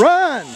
Run!